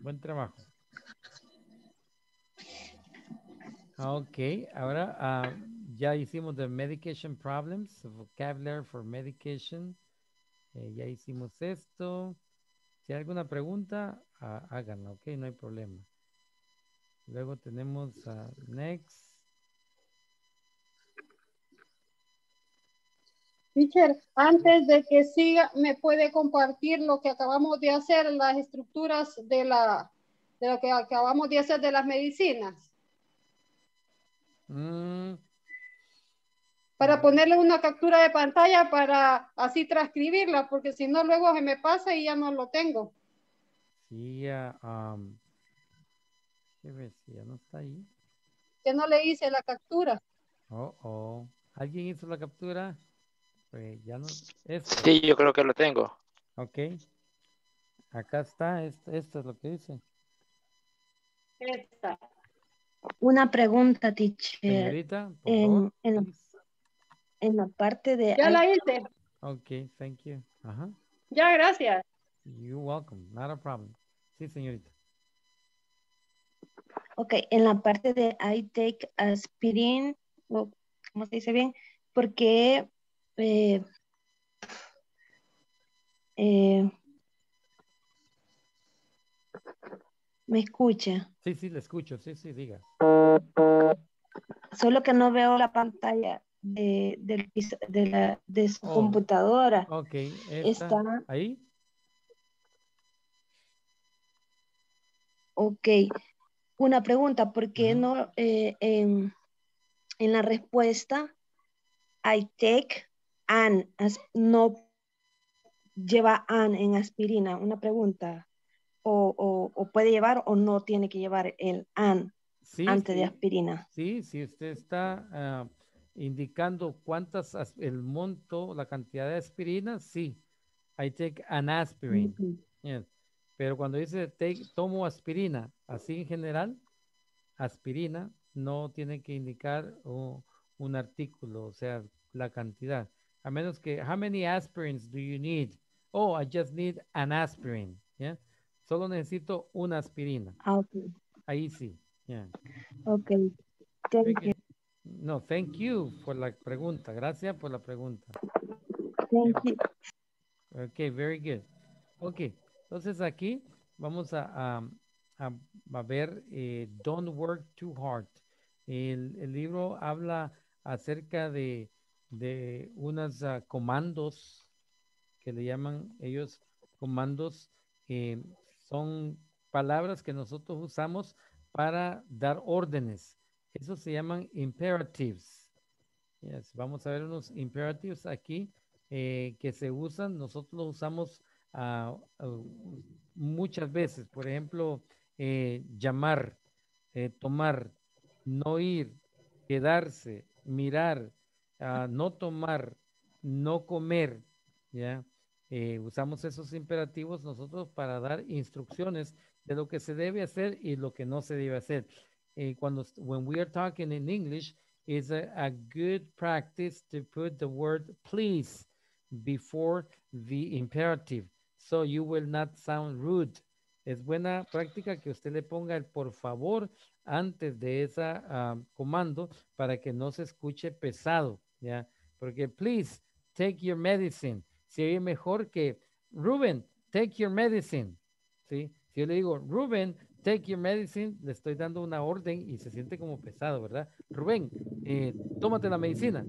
Buen trabajo. Ok, ahora ah, ya hicimos the medication problems, vocabulary for medication. Eh, ya hicimos esto. Si hay alguna pregunta, ah, háganla, ok, no hay problema. Luego tenemos ah, next. Teacher, antes de que siga, ¿me puede compartir lo que acabamos de hacer, las estructuras de, la, de lo que acabamos de hacer de las medicinas? Mm, Para ponerle una captura de pantalla para así transcribirla, porque si no, luego se me pasa y ya no lo tengo. sí, ¿qué ves? Ya no está ahí. Que no le hice la captura. Oh, oh. ¿Alguien hizo la captura? Pues ya no. Esto. Sí, yo creo que lo tengo. Ok. Acá está, esto, esto es lo que dice. Esta. Una pregunta, teacher. Señorita, por En, favor. en, la, en la parte de... Ya la hice. Ok, thank you. Ajá. Ya, gracias. You're welcome, not a problem. Sí, señorita. Ok, en la parte de I take aspirin, o ¿cómo se dice bien? Porque eh, eh, me escucha, Sí, sí, le escucho. Sí, sí, diga. solo que no veo la pantalla de, piso- de, la, de su Oh. computadora. Ok. Está- Ahí. Ok, una pregunta, ¿por qué no eh, en, en la respuesta I take an, as- no lleva an en aspirina? Una pregunta. O, o- o puede llevar o no tiene que llevar el an Sí, antes de aspirina. Sí, si usted está ah, indicando cuántas, as- el monto, la cantidad de aspirina, sí. I take an aspirin. Yes. Pero cuando dice take, tomo aspirina, así en general, aspirina no tiene que indicar un artículo, o sea, la cantidad. A menos que, how many aspirins do you need? Oh, I just need an aspirin. ¿ya? Solo necesito una aspirina. Ah, ok. Ahí sí. yeah. Okay. Very Thank you. No, thank you por la pregunta. Gracias por la pregunta. Thank you. Ok, very good. Ok, entonces aquí vamos a, a- a- a ver eh, Don't Work Too Hard. El, el libro habla acerca de, de unos ah, comandos que le llaman ellos comandos. eh, son palabras que nosotros usamos para dar órdenes. Eso se llaman imperatives. Yes, Vamos a ver unos imperatives aquí eh, que se usan. Nosotros los usamos ah, ah, muchas veces. Por ejemplo, eh, llamar, eh, tomar, no ir, quedarse, mirar, ah, no tomar, no comer. ¿ya? Eh, usamos esos imperativos nosotros para dar instrucciones de lo que se debe hacer y lo que no se debe hacer. Eh, cuando when we are talking in English, it's a, a good practice to put the word please before the imperative, so you will not sound rude. Es buena práctica que usted le ponga el por favor antes de esa ah, comando para que no se escuche pesado, ¿ya? Porque please take your medicine. Se oye mejor que Ruben, take your medicine. ¿sí? Si yo le digo, Rubén, take your medicine, le estoy dando una orden y se siente como pesado, ¿verdad? Rubén, eh, tómate la medicina.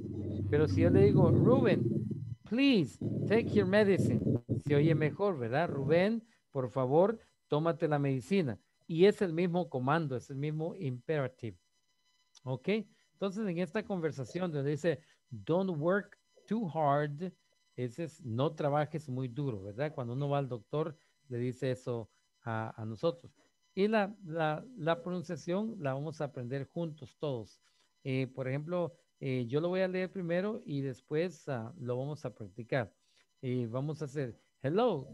Pero si yo le digo, Rubén, please, take your medicine, se oye mejor, ¿verdad? Rubén, por favor, tómate la medicina. Y es el mismo comando, es el mismo imperative. ¿Ok? Entonces, en esta conversación donde dice, don't work too hard, ese es no trabajes muy duro, ¿verdad? Cuando uno va al doctor, le dice eso a, nosotros. Y la, la, pronunciación la vamos a aprender juntos todos. Eh, por ejemplo, eh, yo lo voy a leer primero y después ah, lo vamos a practicar. Eh, vamos a hacer, hello,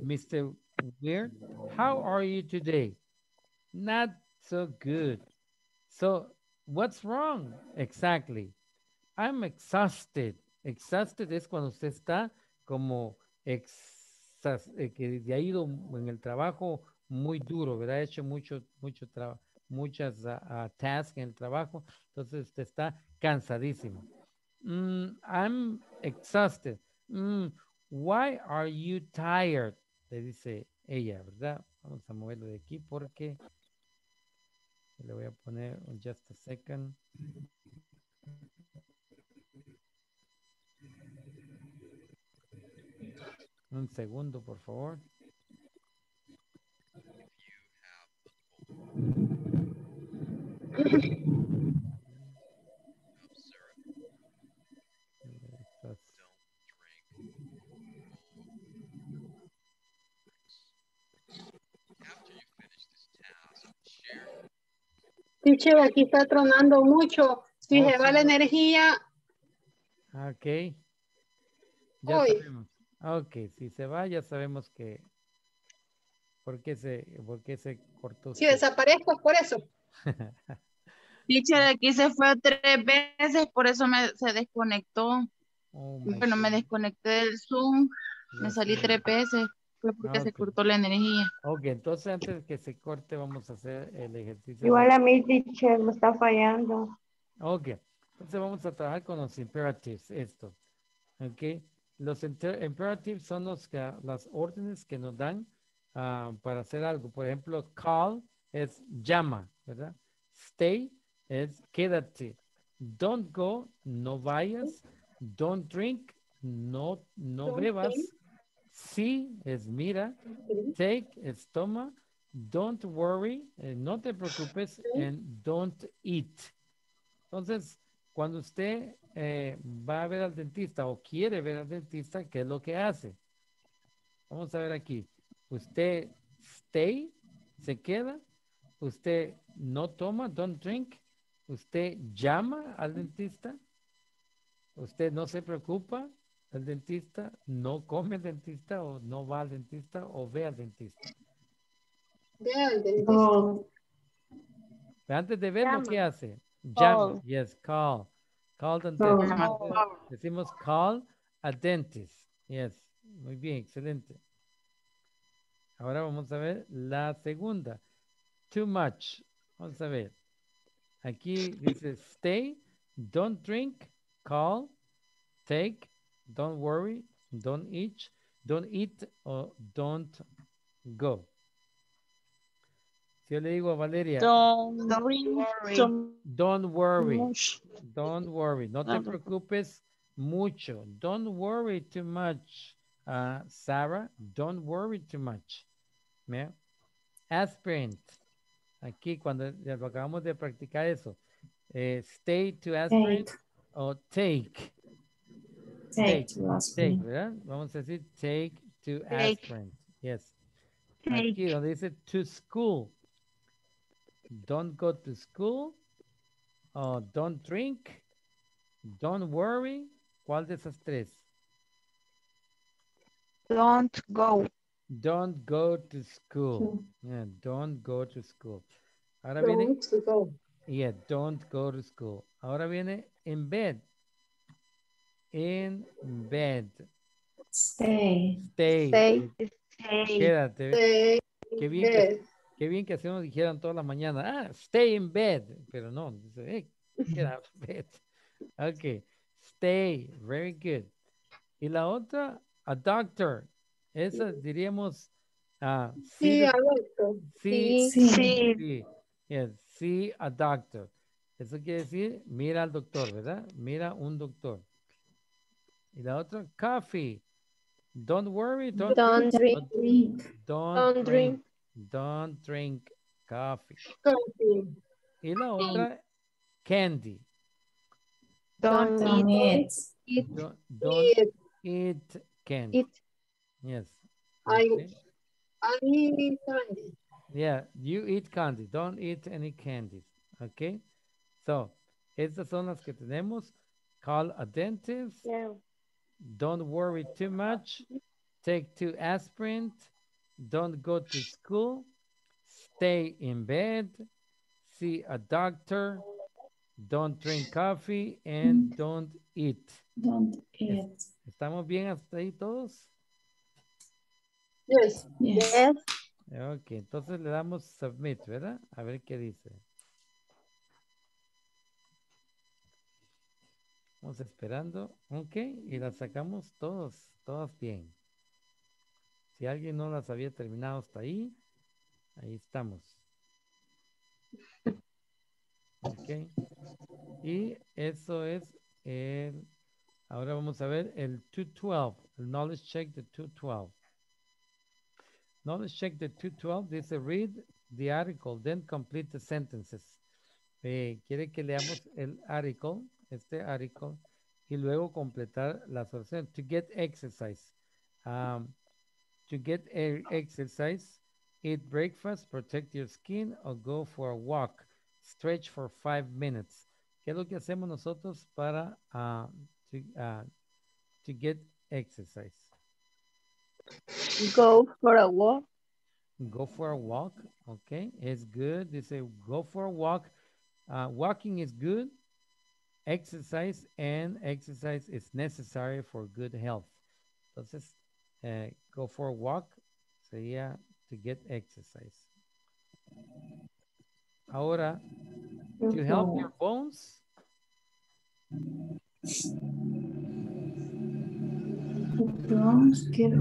Mr. Weir, how are you today? Not so good. So, what's wrong? Exactly. I'm exhausted. Exhausted es cuando usted está como eh, que ha ido en el trabajo muy duro, ¿verdad? Ha hecho mucho, mucho trabajo, muchas ah, tasks en el trabajo, entonces usted está cansadísimo. Mm, I'm exhausted. Mm, why are you tired? Le dice ella, ¿verdad? Vamos a moverlo de aquí porque le voy a poner just a second. Un segundo, por favor. Teacher, aquí está tronando mucho. Si se va la energía, Ok. Ya Hoy. sabemos. Ok, si se va, ya sabemos que. ¿Por qué se, por qué se cortó? si desaparezco es por eso. [laughs] Teacher, aquí se fue tres veces, por eso me, se desconectó. Oh Bueno, me desconecté del Zoom, me salí tres veces, fue porque se cortó la energía. Ok, entonces antes de que se corte, vamos a hacer el ejercicio. Igual a mí, teacher, me está fallando. Ok, entonces vamos a trabajar con los imperatives, estos. Ok, los imperatives son los que, las órdenes que nos dan ah, para hacer algo. Por ejemplo, call es llama, ¿verdad? Stay es quédate. Don't go, no vayas. Don't drink, no, no Don't bebas. drink. See es mira. Take es toma. Don't worry, eh, no te preocupes. And don't eat. Entonces, cuando usted eh, va a ver al dentista o quiere ver al dentista, ¿qué es lo que hace? Vamos a ver aquí. Usted stay, se queda. Usted no toma, don't drink. Usted llama al dentista. Usted no se preocupa al dentista, no come al dentista o no va al dentista o ve al dentista. Vea el dentista. Antes de verlo, Llama. ¿qué hace? Llama. Call. Yes, call. Call the Call. dentist. Llama. Entonces, Decimos call a dentist. Yes. Muy bien, excelente. Ahora vamos a ver la segunda. too much. Vamos a ver. Aquí dice stay, don't drink, call, take, don't worry, don't eat, don't eat or don't go. Si yo le digo a Valeria, Don't so don't worry, don't worry, no te preocupes mucho. Don't worry too much, uh, Sarah. Don't worry too much. ¿Ve? Aspirant. Aquí cuando acabamos de practicar eso. Eh, stay to aspirant o take. Take to Take, aspirant. ¿verdad? Vamos a decir take to Take. aspirant. Yes. Take. Aquí donde dice to school. Don't go to school. o don't drink. Don't worry. ¿Cuál de esas tres? Don't go. Don't go to school. Yeah, don't go to school. Ahora viene. Don't go. Yeah, don't go to school. Ahora viene in bed. In bed. Stay. Stay. Stay. Quédate. Stay Qué bien, bed. que, qué bien que así nos dijeran toda la mañana. Ah, stay in bed. Pero no, dice, hey, get [laughs] out of bed. Ok. Stay. Very good. Y la otra, a doctor. Esa diríamos, ah, Sí, the- adulto. Sí, Sí. sí. sí. Yes, see a doctor. Eso quiere decir, mira al doctor, ¿verdad? Mira un doctor. Y la otra, coffee. Don't worry, don't, Don't drink. Don't, Don't drink. drink. Don't drink coffee. Coffee. Y la otra, candy. Don't Don't eat. eat. Don't, don't Eat. eat candy. Eat. Yes. I, okay. I need candy. Yeah, you eat candy. Don't eat any candies. Okay. So, estas son las que tenemos. Call a dentist. Don't worry too much. Take two aspirin. Don't go to school. Stay in bed. See a doctor. Don't drink coffee and don't eat. Don't eat. ¿Estamos bien hasta ahí todos? Yes. Yes. Ok, entonces le damos submit, ¿verdad? A ver qué dice. Vamos esperando. Ok, y las sacamos todos, todas bien. Si alguien no las había terminado hasta ahí, ahí estamos. Ok. Y eso es el... Ahora vamos a ver el 212, el knowledge check de 212. Knowledge check the 212 dice read the article, then complete the sentences. Quiere que leamos el article, este article, y luego completar las oraciones. To get exercise. Um, to get e- exercise, eat breakfast, protect your skin, or go for a walk. Stretch for five minutes. ¿Qué es lo que hacemos nosotros para ah, to, ah, to get exercise? Go for a walk. Go for a walk. Okay, it's good. They say go for a walk. Uh, walking is good. Exercise and exercise is necessary for good health. Entonces, eh, go for a walk sería to get exercise. Ahora, to help your bones, Bronze, get,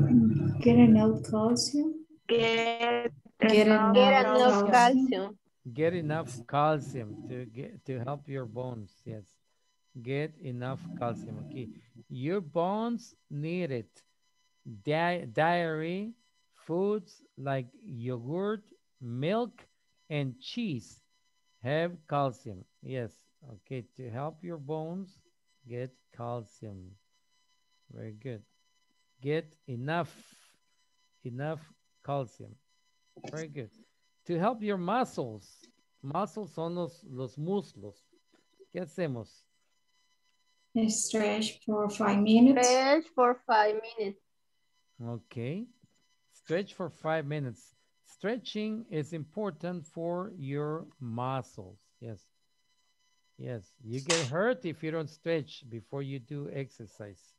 get enough calcium. Get, Get enough Get enough enough calcium. calcium. get enough calcium to get to help your bones. Yes, get enough calcium. Okay, your bones need it. Di- dairy foods like yogurt, milk, and cheese have calcium. Yes. Okay, to help your bones, get calcium. Very good. Get enough, enough calcium. Very good. To help your muscles. Muscles son los, los muslos. ¿Qué hacemos? Stretch for five minutes. Stretch for five minutes. Okay. Stretch for five minutes. Stretching is important for your muscles. Yes. Yes. You get hurt if you don't stretch before you do exercise.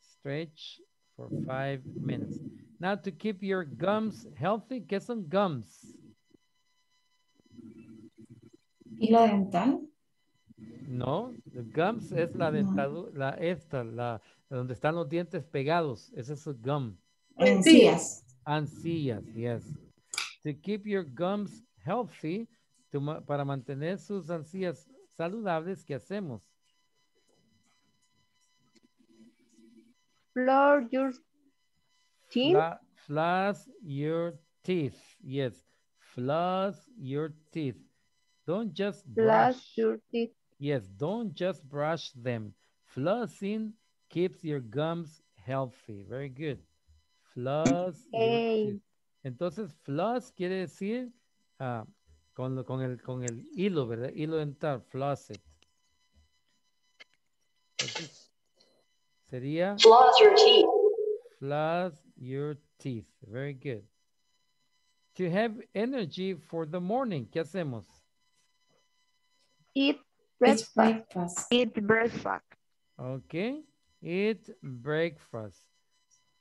Stretch for five minutes. Now to keep your gums healthy, get some gums. Hilo dental. No, the gums es la dentadura, la esta, la donde están los dientes pegados. Ese es el gum. Encías. Encías, yes. To keep your gums healthy, to para mantener sus encías saludables, ¿qué hacemos? Floor your teeth. Fla- floss your teeth. Yes. Floss your teeth. Don't just brush. Floss your teeth. Yes, don't just brush them. Flossing keeps your gums healthy. Very good. Floss. Hey. Entonces, floss quiere decir ah, con, con, el, con el hilo, ¿verdad? Hilo dental, floss it. Entonces, sería Floss your teeth. floss your teeth. Very good. To have energy for the morning, ¿qué hacemos? Eat It's breakfast. Eat breakfast. Okay. Eat breakfast.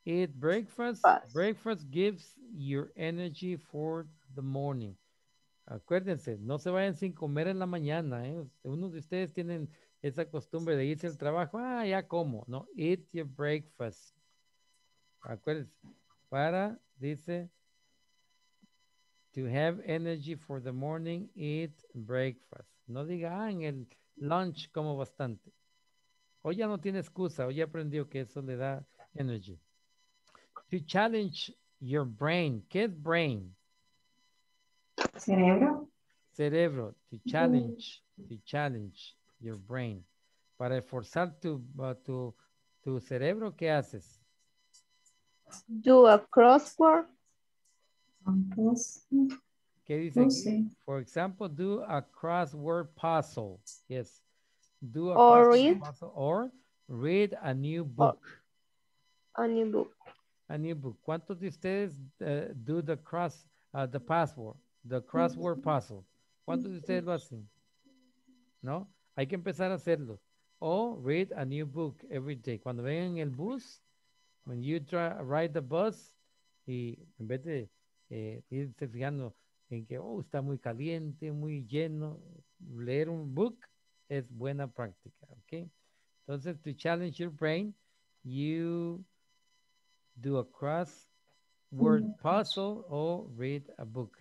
Eat breakfast. Breakfast. Breakfast gives your energy for the morning. Acuérdense, no se vayan sin comer en la mañana. ¿eh? Unos de ustedes tienen esa costumbre de irse al trabajo. Ah, ya como. No, eat your breakfast. Acuérdense. Para, dice, to have energy for the morning, eat breakfast. No diga, ah, en el lunch como bastante. Hoy ya no tiene excusa, hoy ya aprendió que eso le da energy. To challenge your brain. ¿Qué es brain? Cerebro. Cerebro. To challenge, to challenge your brain. Para esforzar tu, uh, tu, tu cerebro, ¿qué haces? Do a crossword. ¿Qué dice No aquí? sé. For example, do a crossword puzzle. Yes. Do a Or crossword read. puzzle or read a new book. A new book. A new book. ¿Cuántos de ustedes eh, do the cross, uh, the password, the crossword puzzle? ¿Cuántos de ustedes lo hacen? ¿No? Hay que empezar a hacerlo. O read a new book every day. Cuando vengan en el bus, when you try, ride the bus, y en vez de eh, irse fijando en que, oh, está muy caliente, muy lleno, leer un book es buena práctica, ¿ok? Entonces, to challenge your brain, you do a crossword puzzle or read a book.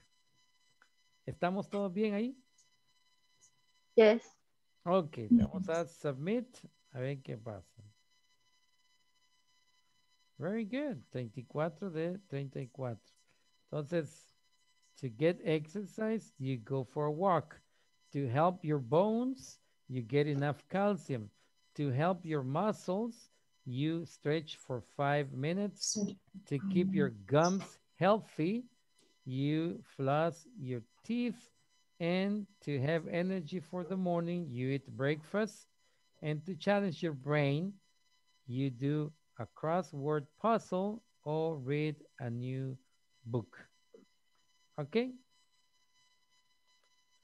¿Estamos todos bien ahí? Yes. Ok, vamos a submit, a ver qué pasa. Very good, 34 de 34. Entonces, to get exercise, you go for a walk. To help your bones, you get enough calcium. To help your muscles, you stretch for five minutes. To keep your gums healthy, you floss your teeth. And to have energy for the morning, you eat breakfast. And to challenge your brain, you do a crossword puzzle or read a new book. ¿Ok?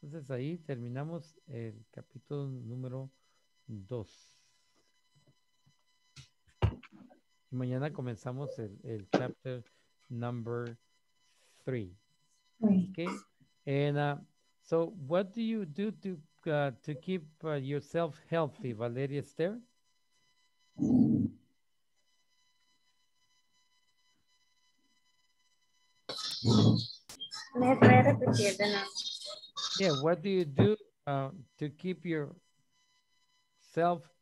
Entonces ahí terminamos el capítulo número 2. Y mañana comenzamos el, el chapter number 3. Okay. And uh, so what do you do to uh, to keep uh, yourself healthy, Valeria Esther? ¿Me puede repetir de nuevo? Yeah, what do you do uh, to keep yourself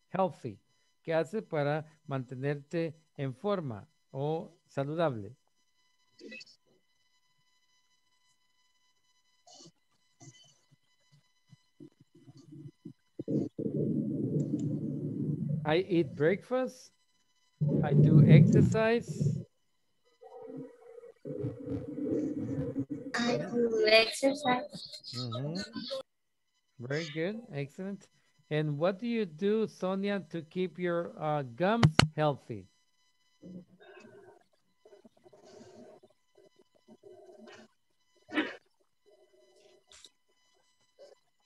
healthy? ¿Qué haces para mantenerte en forma o saludable? I eat breakfast. I do exercise. Exercise. Mhm. Very good. Excellent. And what do you do, Sonia, to keep your uh, gums healthy?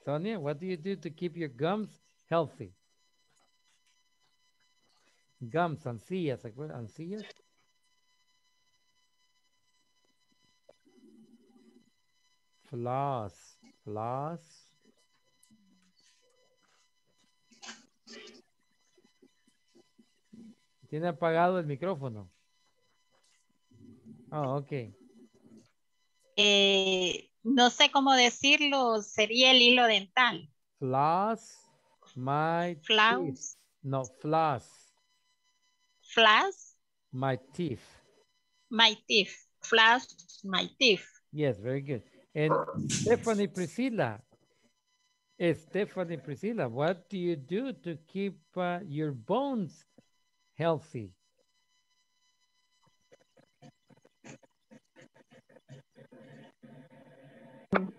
Sonia, what do you do to keep your gums healthy? Gums, ancillas, ¿se? Ancillas. plus plus. Tiene apagado el micrófono. Ah oh, ok eh, no sé cómo decirlo sería el hilo dental. Plus my Flouse. no plus. Plus my teeth. My teeth. Flash my teeth. Yes very good. And Stephanie Priscilla. Stephanie Priscilla, what do you do to keep uh, your bones healthy?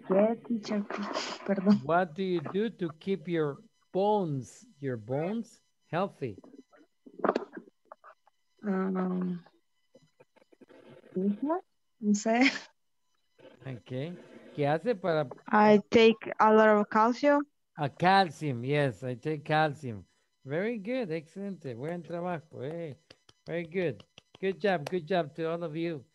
¿Qué, teacher? Perdón. What do you do to keep your bones, your bones healthy? Um, ¿hija? no sé. Okay. ¿Qué hace para I take a lot of calcium. a calcium? Yes, I take calcium. Very good, excelente. Buen trabajo. Hey, very good. Good job, good job to all of you.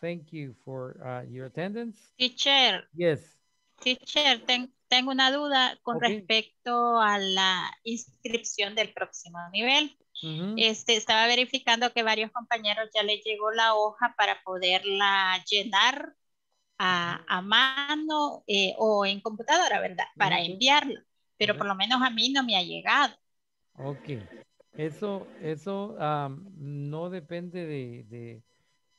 Thank you for uh, your attendance. Teacher, Yes. teacher, ten- tengo una duda con respecto a la inscripción del próximo nivel. Este, estaba verificando que varios compañeros ya les llegó la hoja para poderla llenar a, a mano eh, o en computadora, ¿verdad? Para Ujú. enviarla. Pero por lo menos a mí no me ha llegado. Ok. Eso, eso am, no depende de, de,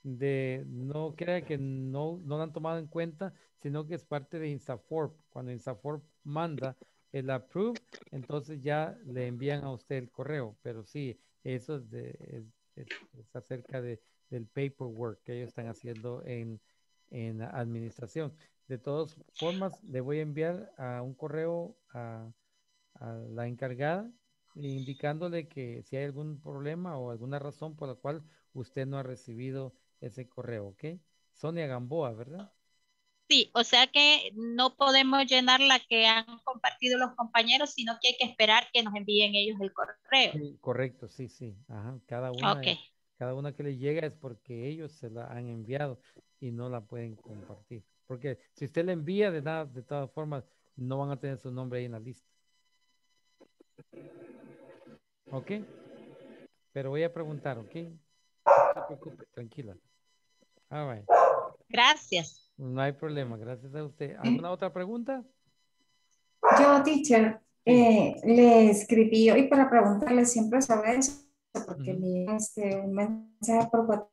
de- no crea que no, no lo han tomado en cuenta, sino que es parte de Instaform. Cuando Instaform manda el approve, entonces ya le envían a usted el correo. Pero sí, eso es, de- es- es- es acerca de, del paperwork que ellos están haciendo en, en administración. De todas formas, le voy a enviar a un correo a, a la encargada indicándole que si hay algún problema o alguna razón por la cual usted no ha recibido ese correo, ¿ok? Sonia Gamboa, ¿verdad? Sí, o sea que no podemos llenar la que han compartido los compañeros, sino que hay que esperar que nos envíen ellos el correo. Sí, correcto, sí, sí. Ajá, cada una, Ok. Cada una que le llega es porque ellos se la han enviado y no la pueden compartir. Porque si usted la envía de nada, de todas formas, no van a tener su nombre ahí en la lista. ¿Ok? Pero voy a preguntar, ¿ok? No se preocupe, tranquila. All right. Gracias. No hay problema, gracias a usted. ¿Alguna otra pregunta? Yo, teacher, eh, le escribí hoy para preguntarle siempre sobre eso, porque vi este, un mensaje por WhatsApp.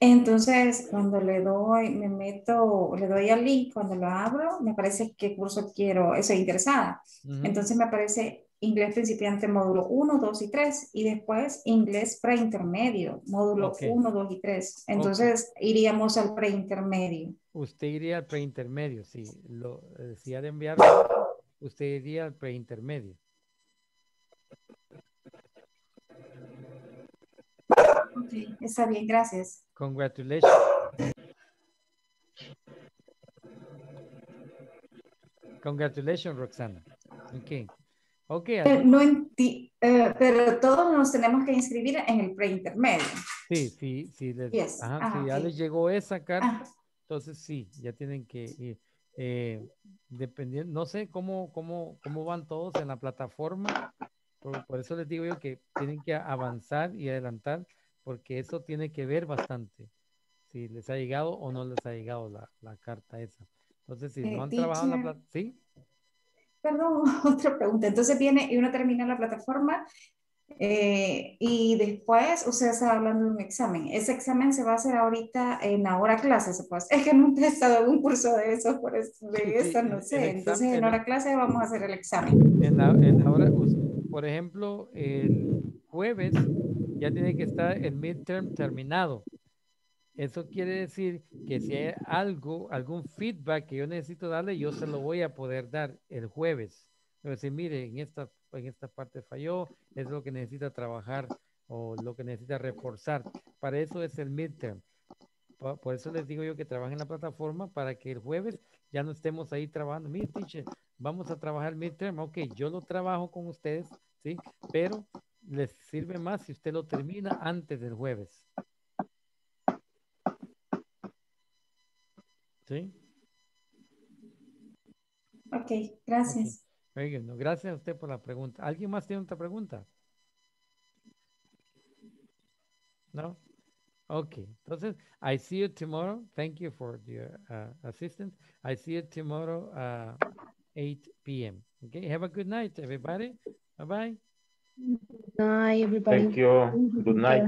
Entonces, cuando le doy, me meto, le doy al link, cuando lo abro, me parece qué curso quiero, estoy interesada. Ujú. Entonces me aparece inglés principiante módulo 1, 2 y 3 y después inglés preintermedio, módulo Ok. 1, 2 y 3. Entonces iríamos al preintermedio. Usted iría al preintermedio, sí. Lo, eh, si ha de enviar, usted iría al preintermedio. Ok, está bien, gracias. Congratulations. Congratulations, Roxana. Ok. Ok. Eh, ¿algún- no enti- eh, pero todos nos tenemos que inscribir en el preintermedio. Sí, sí, sí. Les, Yes. ajá, Ah, si ya les llegó esa carta, Ah. entonces sí, ya tienen que ir. eh, dependiendo, no sé cómo, cómo, cómo van todos en la plataforma. Por, por eso les digo yo que tienen que avanzar y adelantar, porque eso tiene que ver bastante. Si les ha llegado o no les ha llegado la, la carta esa. Entonces, si Eh, no han trabajado en la teacher. plataforma, ¿sí? Perdón, [laughs] otra pregunta. Entonces viene y uno termina la plataforma eh, y después usted está hablando de un examen. Ese examen se va a hacer ahorita en la hora clase, se puede hacer. [laughs] Es que nunca he estado en un curso de eso, por eso, de sí, eso no sé. examen- Entonces en hora clase vamos a hacer el examen. En la, en la hora, por ejemplo, el jueves ya tiene que estar el midterm terminado. Eso quiere decir que si hay algo, algún feedback que yo necesito darle, yo se lo voy a poder dar el jueves. A decir, mire, en esta, en esta parte falló, es lo que necesita trabajar o lo que necesita reforzar. Para eso es el midterm. Por eso les digo yo que trabajen en la plataforma para que el jueves ya no estemos ahí trabajando. Mire, teacher, vamos a trabajar midterm. Ok, yo lo trabajo con ustedes, ¿sí? Pero les sirve más si usted lo termina antes del jueves. ¿Sí? Ok, gracias. Good. No, gracias a usted por la pregunta. ¿Alguien más tiene otra pregunta? No? Okay. Entonces, I see you tomorrow. Thank you for your uh, assistance. I see you tomorrow uh, 8 p.m. Okay. Have a good night, everybody. Bye-bye. Bye, everybody. Thank you. Good night.